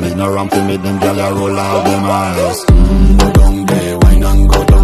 From ignorant to me. them gyal a roll out them eyes.